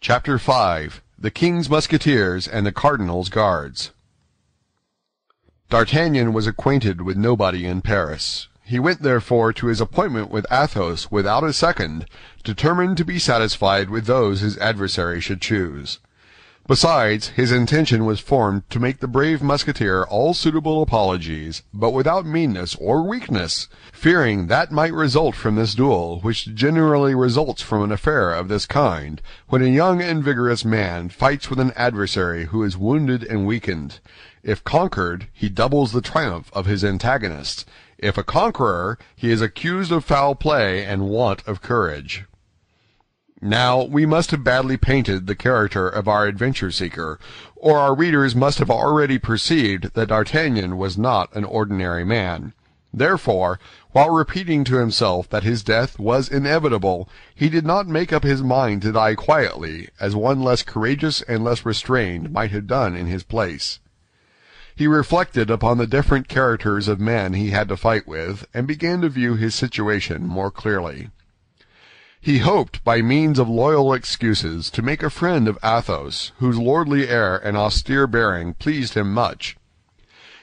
CHAPTER V THE KING's Musketeers and the Cardinal's Guards D'Artagnan was acquainted with nobody in Paris. He went therefore to his appointment with Athos without a second, determined to be satisfied with those his adversary should choose. Besides, his intention was formed to make the brave Musketeer all suitable apologies, but without meanness or weakness, fearing that might result from this duel, which generally results from an affair of this kind, when a young and vigorous man fights with an adversary who is wounded and weakened. If conquered, he doubles the triumph of his antagonist; if a conqueror, he is accused of foul play and want of courage. Now, we must have badly painted the character of our adventure seeker, or our readers must have already perceived that D'Artagnan was not an ordinary man. Therefore, while repeating to himself that his death was inevitable, he did not make up his mind to die quietly, as one less courageous and less restrained might have done in his place. He reflected upon the different characters of men he had to fight with, and began to view his situation more clearly. He hoped, by means of loyal excuses, to make a friend of Athos, whose lordly air and austere bearing pleased him much.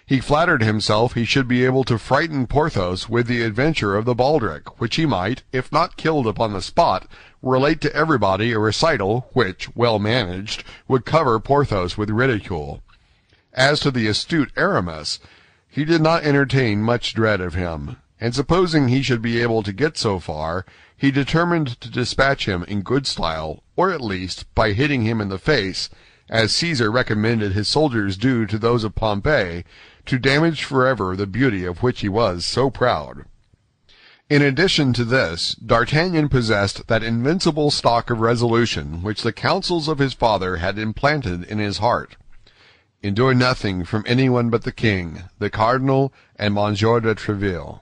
He flattered himself he should be able to frighten Porthos with the adventure of the baldric, which he might, if not killed upon the spot, relate to everybody a recital which, well managed, would cover Porthos with ridicule. As to the astute Aramis, he did not entertain much dread of him, and supposing he should be able to get so far, he determined to dispatch him in good style, or at least by hitting him in the face, as Caesar recommended his soldiers do to those of Pompey, to damage forever the beauty of which he was so proud. In addition to this, D'Artagnan possessed that invincible stock of resolution which the counsels of his father had implanted in his heart. Endure nothing from anyone but the king, the cardinal, and Monsieur de Tréville.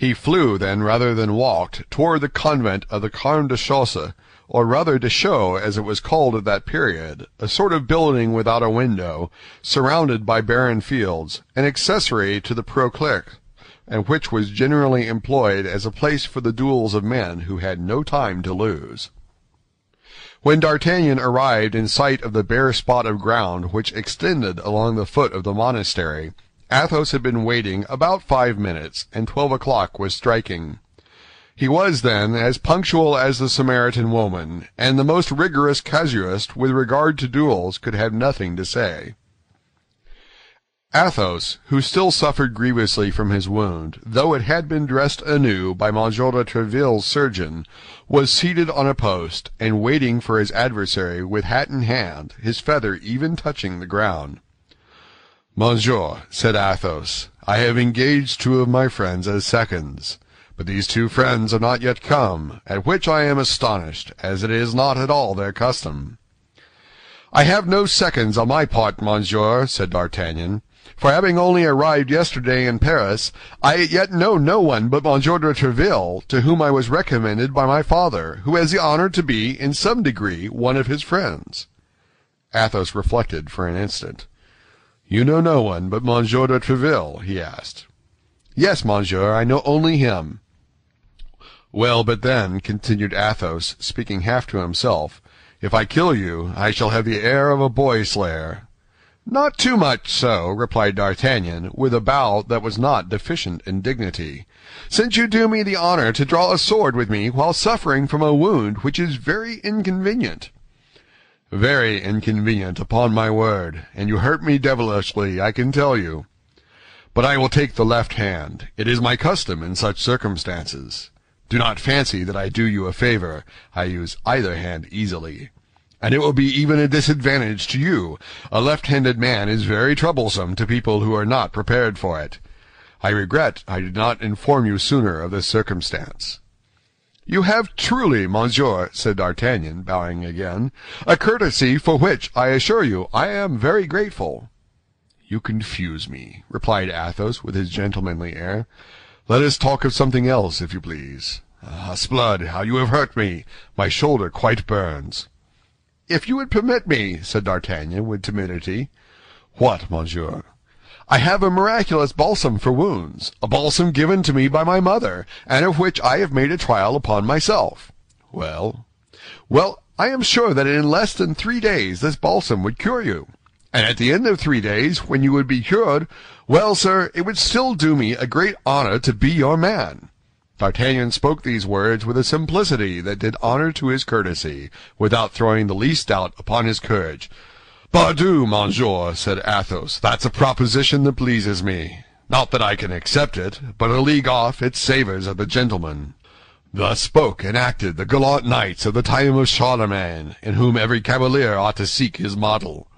He flew, then, rather than walked, toward the convent of the Carmes Déchaussés, or rather Deschaux, as it was called at that period, a sort of building without a window, surrounded by barren fields, an accessory to the Pré-aux-Clercs, and which was generally employed as a place for the duels of men who had no time to lose. When D'Artagnan arrived in sight of the bare spot of ground which extended along the foot of the monastery, Athos had been waiting about five minutes, and twelve o'clock was striking. He was, then, as punctual as the Samaritan woman, and the most rigorous casuist with regard to duels could have nothing to say. Athos, who still suffered grievously from his wound, though it had been dressed anew by Monsieur de Tréville's surgeon, was seated on a post, and waiting for his adversary with hat in hand, his feather even touching the ground. "Monsieur," said Athos, "I have engaged two of my friends as seconds, but these two friends are not yet come, at which I am astonished, as it is not at all their custom." "I have no seconds on my part, monsieur," said D'Artagnan, "for having only arrived yesterday in Paris, I yet know no one but Monsieur de Tréville, to whom I was recommended by my father, who has the honor to be, in some degree, one of his friends." Athos reflected for an instant. "You know no one but Monsieur de Tréville?" he asked. "Yes, monsieur, I know only him." "Well, but then," continued Athos, speaking half to himself, "if I kill you, I shall have the air of a boy slayer." "Not too much so," replied D'Artagnan, with a bow that was not deficient in dignity, "since you do me the honor to draw a sword with me while suffering from a wound which is very inconvenient. "Very inconvenient, upon my word, and you hurt me devilishly, I can tell you. But I will take the left hand; it is my custom in such circumstances. Do not fancy that I do you a favor; I use either hand easily. And it will be even a disadvantage to you; a left-handed man is very troublesome to people who are not prepared for it. I regret I did not inform you sooner of this circumstance. "You have truly, monsieur," said D'Artagnan, bowing again, "a courtesy for which, I assure you, I am very grateful." "You confuse me," replied Athos, with his gentlemanly air. "Let us talk of something else, if you please. Ah, s'blood, how you have hurt me! My shoulder quite burns." "If you would permit me," said D'Artagnan, with timidity. "What, monsieur?" I have a miraculous balsam for wounds, a balsam given to me by my mother, and of which I have made a trial upon myself." "Well?" "Well, I am sure that in less than three days this balsam would cure you. And at the end of three days, when you would be cured, well, sir, it would still do me a great honor to be your man. D'Artagnan spoke these words with a simplicity that did honor to his courtesy, without throwing the least doubt upon his courage. "Pardieu, monsieur," said Athos, "that's a proposition that pleases me. Not that I can accept it, but a league off it savors of the gentleman." Thus spoke and acted the gallant knights of the time of Charlemagne, in whom every cavalier ought to seek his model.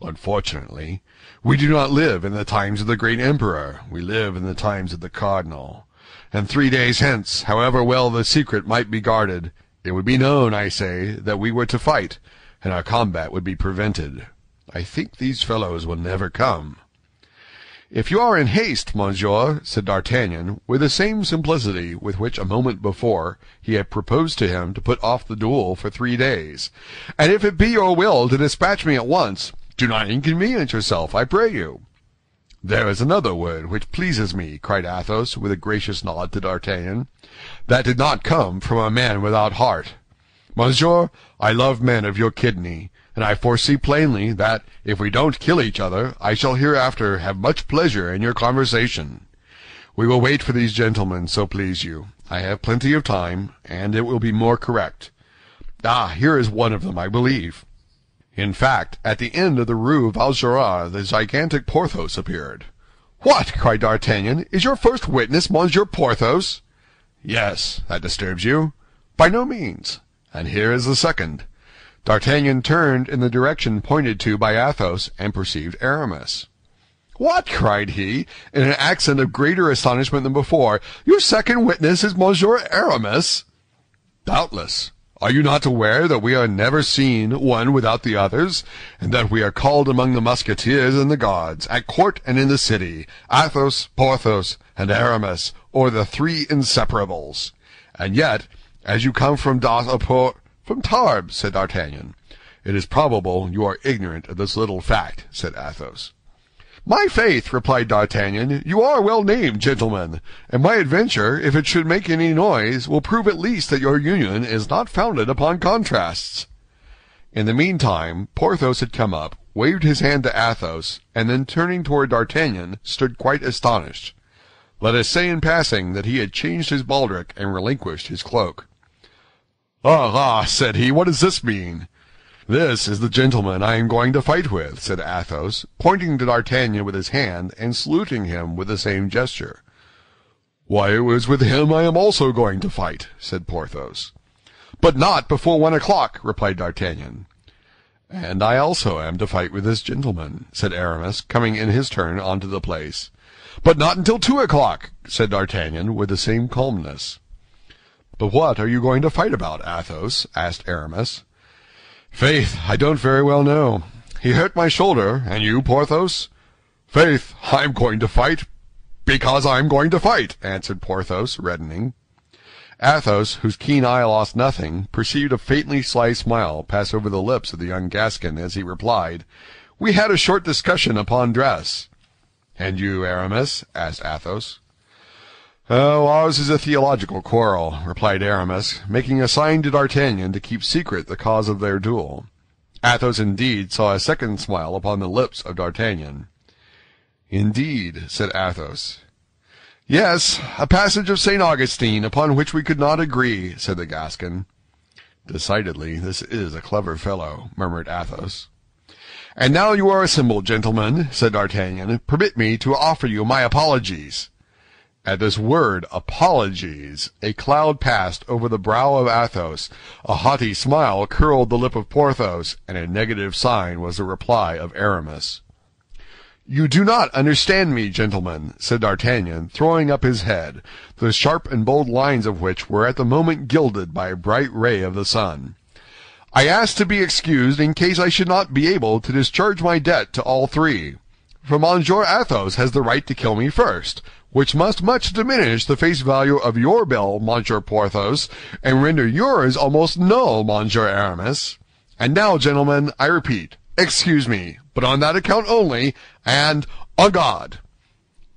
Unfortunately, we do not live in the times of the great emperor, we live in the times of the cardinal. And three days hence, however well the secret might be guarded, it would be known, I say, that we were to fight, and our combat would be prevented. I think these fellows will never come. If you are in haste, monsieur, said D'Artagnan, with the same simplicity with which a moment before he had proposed to him to put off the duel for three days, and if it be your will to dispatch me at once, do not inconvenience yourself, I pray you. There is another word which pleases me, cried Athos, with a gracious nod to D'Artagnan. That did not come from a man without heart. Monsieur, I love men of your kidney, and I foresee plainly that, if we don't kill each other, I shall hereafter have much pleasure in your conversation. We will wait for these gentlemen, so please you. I have plenty of time, and it will be more correct. Ah, here is one of them, I believe. In fact, at the end of the Rue Vaugirard, the gigantic Porthos appeared. "What!" cried D'Artagnan, "is your first witness Monsieur Porthos?" "Yes. That disturbs you?" "By no means. And here is the second." D'Artagnan turned in the direction pointed to by Athos, and perceived Aramis. "What!" cried he, in an accent of greater astonishment than before, "your second witness is Monsieur Aramis?" "Doubtless. Are you not aware that we are never seen one without the others, and that we are called among the Musketeers and the Guards, at court and in the city, Athos, Porthos, and Aramis, or the three inseparables? And yet, as you come from Dax or Pau, from Tarbes, said D'Artagnan. It is probable you are ignorant of this little fact, said Athos. "My faith," replied D'Artagnan, "you are well named, gentlemen, and my adventure, if it should make any noise, will prove at least that your union is not founded upon contrasts." In the meantime, Porthos had come up, waved his hand to Athos, and then turning toward D'Artagnan, stood quite astonished. Let us say in passing that he had changed his baldric and relinquished his cloak. "Ah, ah!" said he, "what does this mean? "This is the gentleman I am going to fight with," said Athos, pointing to D'Artagnan with his hand, and saluting him with the same gesture. "Why, it was with him I am also going to fight," said Porthos. "But not before one o'clock," replied D'Artagnan. "And I also am to fight with this gentleman," said Aramis, coming in his turn onto the place. "But not until two o'clock," said D'Artagnan, with the same calmness. "But what are you going to fight about, Athos?" asked Aramis. "Faith, I don't very well know. He hurt my shoulder, and you, Porthos?" "Faith, I'm going to fight because I'm going to fight," answered Porthos, reddening. Athos, whose keen eye lost nothing, perceived a faintly sly smile pass over the lips of the young Gascon as he replied, "We had a short discussion upon dress." "And you, Aramis?" asked Athos. "Oh, ours is a theological quarrel," replied Aramis, making a sign to D'Artagnan to keep secret the cause of their duel. Athos indeed saw a second smile upon the lips of D'Artagnan. "Indeed," said Athos. "Yes, a passage of St. Augustine, upon which we could not agree," said the Gascon. "Decidedly, this is a clever fellow," murmured Athos. "And now you are assembled, gentlemen," said D'Artagnan, "permit me to offer you my apologies. At this word apologies a cloud passed over the brow of Athos, a haughty smile curled the lip of Porthos, and a negative sign was the reply of Aramis. "You do not understand me, gentlemen," said D'Artagnan, throwing up his head, the sharp and bold lines of which were at the moment gilded by a bright ray of the sun. "I ask to be excused in case I should not be able to discharge my debt to all three. For Monsieur Athos has the right to kill me first, which must much diminish the face value of your bill, Monsieur Porthos, and render yours almost null, Monsieur Aramis. And now, gentlemen, I repeat, excuse me, but on that account only, and on God!"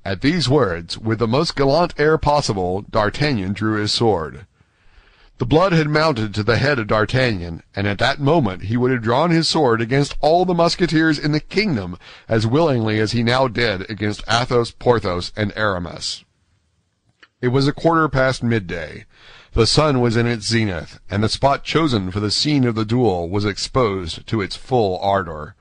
At these words, with the most gallant air possible, D'Artagnan drew his sword. The blood had mounted to the head of D'Artagnan, and at that moment he would have drawn his sword against all the Musketeers in the kingdom as willingly as he now did against Athos, Porthos, and Aramis. It was a quarter past midday. The sun was in its zenith, and the spot chosen for the scene of the duel was exposed to its full ardor.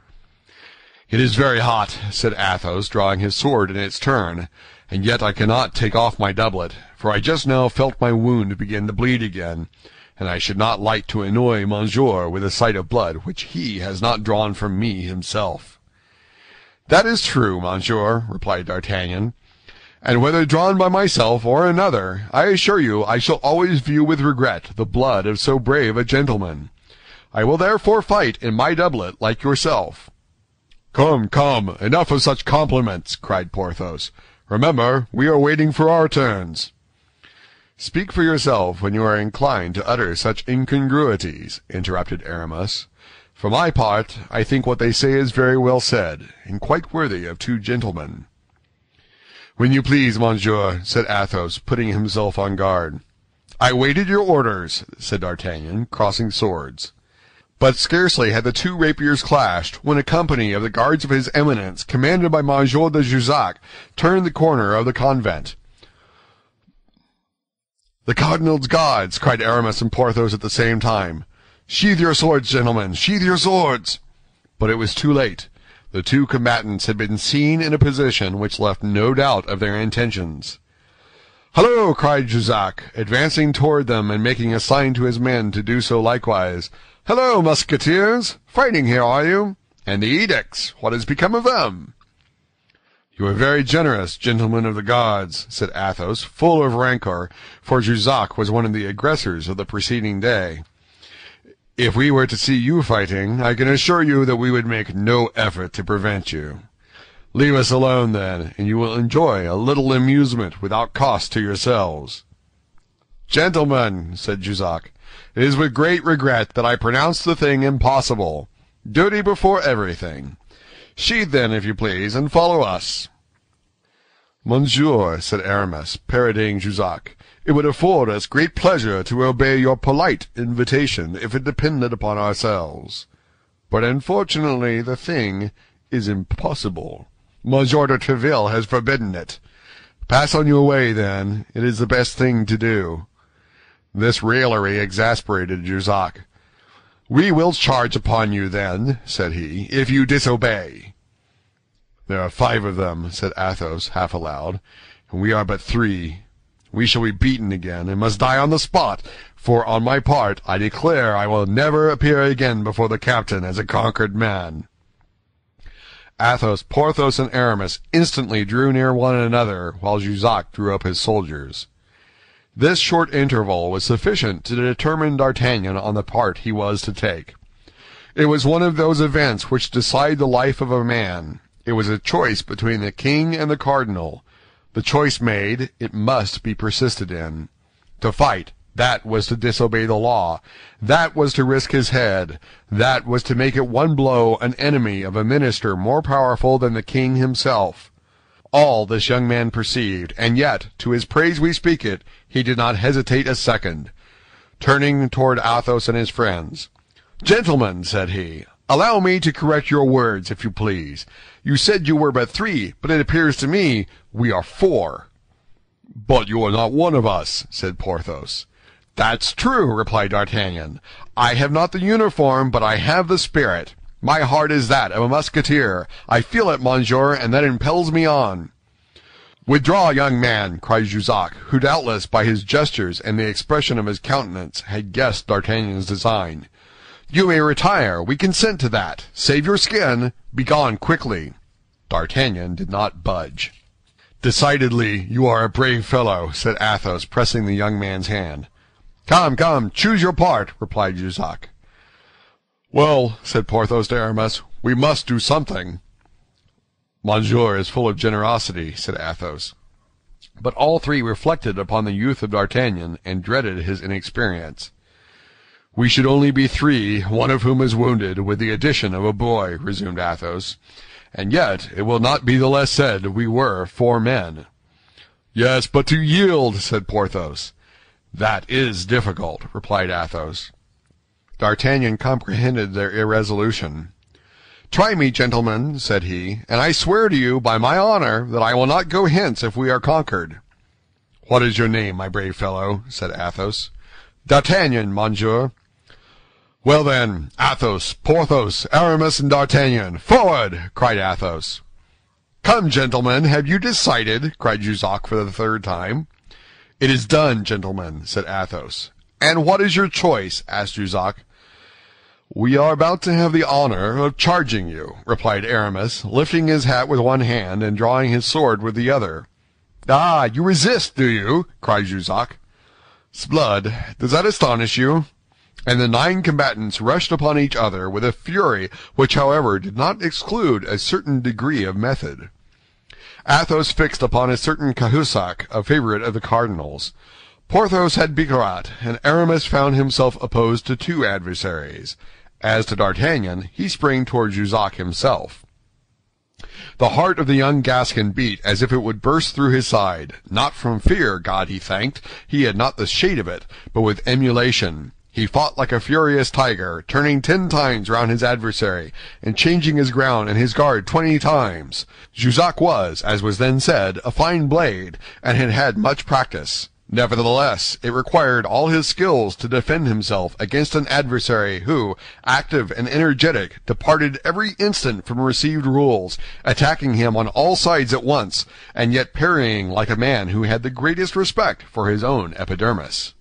"It is very hot," said Athos, drawing his sword in its turn, "and yet I cannot take off my doublet, for I just now felt my wound begin to bleed again, and I should not like to annoy Monsieur with a sight of blood which he has not drawn from me himself." "That is true, monsieur," replied D'Artagnan and whether drawn by myself or another, I assure you I shall always view with regret the blood of so brave a gentleman. I will therefore fight in my doublet like yourself." "Come, come, enough of such compliments!" cried Porthos. "Remember, we are waiting for our turns." "Speak for yourself when you are inclined to utter such incongruities," interrupted Aramis. "For my part, I think what they say is very well said, and quite worthy of two gentlemen. "When you please, monsieur," said Athos, putting himself on guard. "I waited your orders," said D'Artagnan, crossing swords. But scarcely had the two rapiers clashed when a company of the guards of his Eminence, commanded by Monsieur de Jussac, turned the corner of the convent. "The cardinal's guards!" cried Aramis and Porthos at the same time. "Sheathe your swords, gentlemen, sheathe your swords!" But it was too late. The two combatants had been seen in a position which left no doubt of their intentions. "Halloo!" cried Jussac, advancing toward them and making a sign to his men to do so likewise. "Halloo, Musketeers! Fighting here, are you? And the edicts, what has become of them?" "You are very generous, gentlemen of the Guards," said Athos, full of rancor, for Jussac was one of the aggressors of the preceding day. If we were to see you fighting, I can assure you that we would make no effort to prevent you. Leave us alone, then, and you will enjoy a little amusement without cost to yourselves." "Gentlemen," said Jussac, "it is with great regret that I pronounce the thing impossible. Duty before everything. Sheathe, then, if you please, and follow us." "Monsieur," said Aramis, parodying Jussac, it would afford us great pleasure to obey your polite invitation if it depended upon ourselves. But unfortunately the thing is impossible. Monsieur de Tréville has forbidden it. Pass on your way, then. It is the best thing to do. This raillery exasperated Jussac. We will charge upon you, then, said he, if you disobey. There are five of them, said Athos, half aloud, and we are but three. We shall be beaten again, and must die on the spot, for on my part I declare I will never appear again before the captain as a conquered man." Athos, Porthos, and Aramis instantly drew near one another, while Jussac drew up his soldiers. This short interval was sufficient to determine D'Artagnan on the part he was to take. It was one of those events which decide the life of a man. It was a choice between the king and the cardinal. The choice made, it must be persisted in. To fight, that was to disobey the law. That was to risk his head. That was to make at one blow an enemy of a minister more powerful than the king himself. All this young man perceived, and yet, to his praise we speak it, he did not hesitate a second. Turning toward Athos and his friends, "Gentlemen," said he, "allow me to correct your words, if you please. You said you were but three, but it appears to me we are four." "But you are not one of us," said Porthos. "That's true," replied D'Artagnan. "I have not the uniform, but I have the spirit. My heart is that of a Musketeer. I feel it, monsieur, and that impels me on." "Withdraw, young man!" cried Jussac, who doubtless by his gestures and the expression of his countenance had guessed D'Artagnan's design. "You may retire; we consent to that. Save your skin. Begone quickly." D'Artagnan did not budge. "Decidedly, you are a brave fellow," said Athos, pressing the young man's hand. "Come, come, choose your part," replied Jussac. "Well," said Porthos to Aramis, "we must do something." "Monsieur is full of generosity," said Athos. But all three reflected upon the youth of D'Artagnan and dreaded his inexperience. "We should only be three, one of whom is wounded, with the addition of a boy," resumed Athos. And yet it will not be the less said we were four men. "Yes, but to yield," said Porthos. "That is difficult," replied Athos. D'Artagnan comprehended their irresolution. "Try me, gentlemen," said he, "and I swear to you, by my honor, that I will not go hence if we are conquered." "What is your name, my brave fellow?" said Athos. "D'Artagnan, monsieur." "Well, then, Athos, Porthos, Aramis, and D'Artagnan, forward!" cried Athos. "Come, gentlemen, have you decided?" cried Jussac for the third time. "It is done, gentlemen," said Athos. "And what is your choice?" asked Jussac. "We are about to have the honor of charging you," replied Aramis, lifting his hat with one hand and drawing his sword with the other. "Ah, you resist, do you?" cried Jussac. "S'blood, does that astonish you?" And the nine combatants rushed upon each other with a fury which, however, did not exclude a certain degree of method. Athos fixed upon a certain Cahusac, a favorite of the cardinal's. Porthos had Bicarat, and Aramis found himself opposed to two adversaries. As to D'Artagnan, he sprang toward Jussac himself. The heart of the young Gascon beat as if it would burst through his side, not from fear, God he thanked, he had not the shade of it, but with emulation. He fought like a furious tiger, turning ten times round his adversary, and changing his ground and his guard twenty times. Jussac was, as was then said, a fine blade, and had had much practice. Nevertheless, it required all his skills to defend himself against an adversary who, active and energetic, departed every instant from received rules, attacking him on all sides at once, and yet parrying like a man who had the greatest respect for his own epidermis.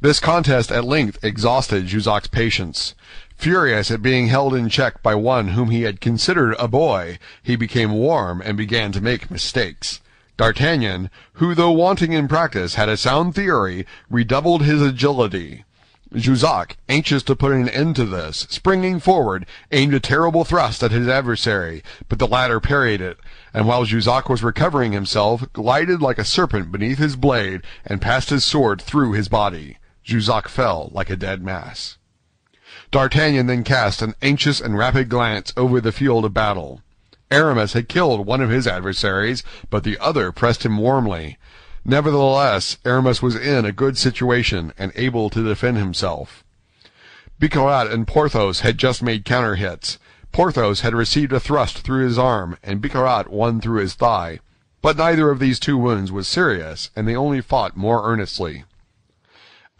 This contest at length exhausted Jussac's patience. Furious at being held in check by one whom he had considered a boy, he became warm and began to make mistakes. D'Artagnan, who though wanting in practice had a sound theory, redoubled his agility. Jussac, anxious to put an end to this, springing forward, aimed a terrible thrust at his adversary, but the latter parried it, and while Jussac was recovering himself, glided like a serpent beneath his blade and passed his sword through his body. Jussac fell like a dead mass. D'Artagnan then cast an anxious and rapid glance over the field of battle. Aramis had killed one of his adversaries, but the other pressed him warmly. Nevertheless, Aramis was in a good situation and able to defend himself. Bicarat and Porthos had just made counter hits. Porthos had received a thrust through his arm, and Bicarat one through his thigh. But neither of these two wounds was serious, and they only fought more earnestly.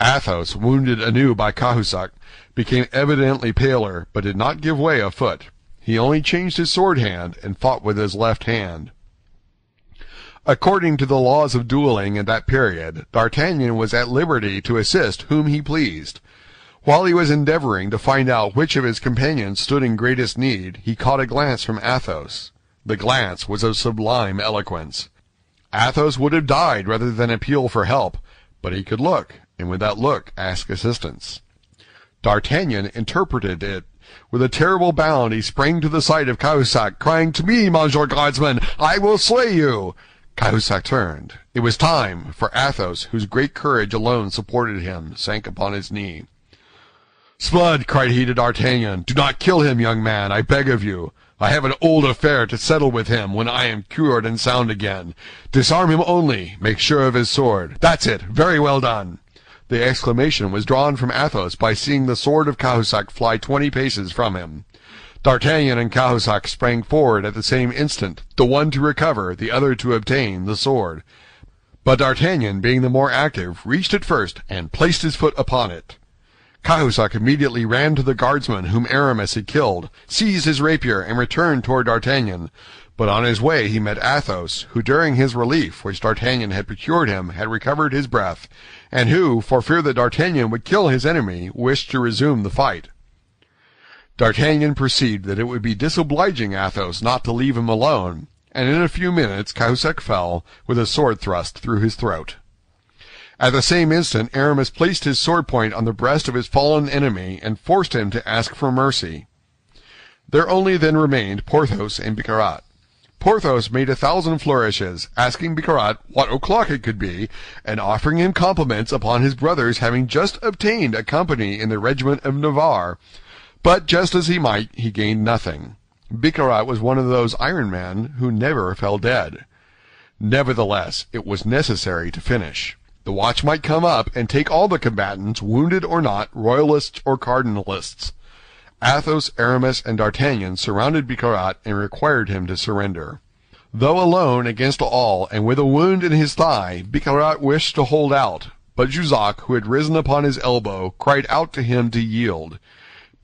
Athos, wounded anew by Cahusac, became evidently paler, but did not give way a foot. He only changed his sword hand and fought with his left hand. According to the laws of dueling at that period, D'Artagnan was at liberty to assist whom he pleased. While he was endeavoring to find out which of his companions stood in greatest need, he caught a glance from Athos. The glance was of sublime eloquence. Athos would have died rather than appeal for help, but he could look, and with that look ask assistance. D'Artagnan interpreted it with a terrible bound he sprang to the side of Cahusac, crying, To me, Monsieur Guardsman! I will slay you! Cahusac turned. It was time, for Athos, whose great courage alone supported him, sank upon his knee. "S'blood!" cried he to D'Artagnan, "do not kill him, young man, I beg of you. I have an old affair to settle with him when I am cured and sound again. Disarm him only, make sure of his sword. That's it, very well done!" The exclamation was drawn from Athos by seeing the sword of Cahusac fly twenty paces from him. D'Artagnan and Cahusac sprang forward at the same instant, the one to recover, the other to obtain, the sword. But D'Artagnan, being the more active, reached it first and placed his foot upon it. Cahusac immediately ran to the guardsman whom Aramis had killed, seized his rapier, and returned toward D'Artagnan. But on his way he met Athos, who during his relief, which D'Artagnan had procured him, had recovered his breath, and who, for fear that D'Artagnan would kill his enemy, wished to resume the fight. D'Artagnan perceived that it would be disobliging Athos not to leave him alone, and in a few minutes Cahusac fell, with a sword thrust through his throat. At the same instant Aramis placed his sword point on the breast of his fallen enemy and forced him to ask for mercy. There only then remained Porthos and Bicarat. Porthos made a thousand flourishes, asking Bicarat what o'clock it could be, and offering him compliments upon his brother's having just obtained a company in the regiment of Navarre. But just as he might, he gained nothing. Bicarat was one of those iron men who never fell dead. Nevertheless, it was necessary to finish. The watch might come up and take all the combatants, wounded or not, royalists or cardinalists. Athos, Aramis, and D'Artagnan surrounded Bicarat and required him to surrender. Though alone against all and with a wound in his thigh, Bicarat wished to hold out, but Jussac, who had risen upon his elbow, cried out to him to yield.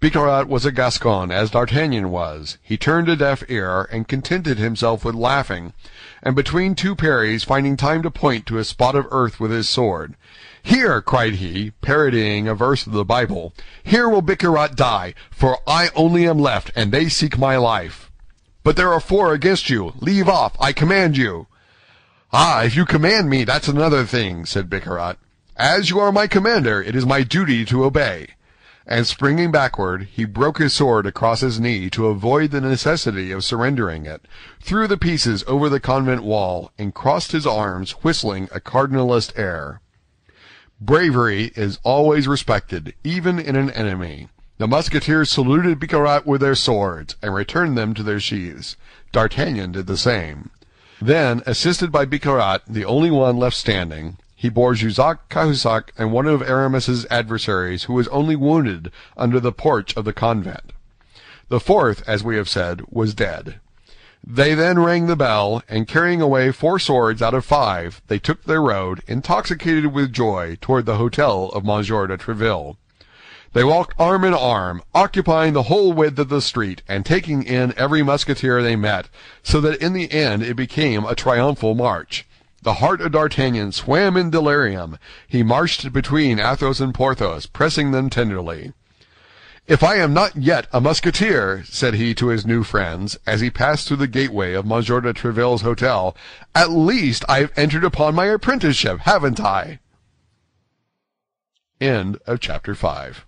Bicarat was a Gascon, as D'Artagnan was. He turned a deaf ear, and contented himself with laughing, and between two parries finding time to point to a spot of earth with his sword. Here, cried he, parodying a verse of the Bible, here will Bicarat die, for I only am left, and they seek my life. But there are four against you. Leave off, I command you. Ah, if you command me, that's another thing, said Bicarat. As you are my commander, it is my duty to obey and springing backward, he broke his sword across his knee to avoid the necessity of surrendering it, threw the pieces over the convent wall, and crossed his arms, whistling a cardinalist air. Bravery is always respected, even in an enemy. The musketeers saluted Bicarat with their swords, and returned them to their sheaths. D'Artagnan did the same. Then, assisted by Bicarat, the only one left standing, he bore Jussac, Cahusac, and one of Aramis's adversaries, who was only wounded, under the porch of the convent. The fourth, as we have said, was dead. They then rang the bell, and carrying away four swords out of five, they took their road, intoxicated with joy, toward the hotel of Monsieur de Tréville. They walked arm in arm, occupying the whole width of the street, and taking in every musketeer they met, so that in the end it became a triumphal march. The heart of D'Artagnan swam in delirium. He marched between Athos and Porthos, pressing them tenderly. If I am not yet a musketeer, said he to his new friends, as he passed through the gateway of Monsieur de Tréville's hotel, at least I have entered upon my apprenticeship, haven't I? End of chapter 5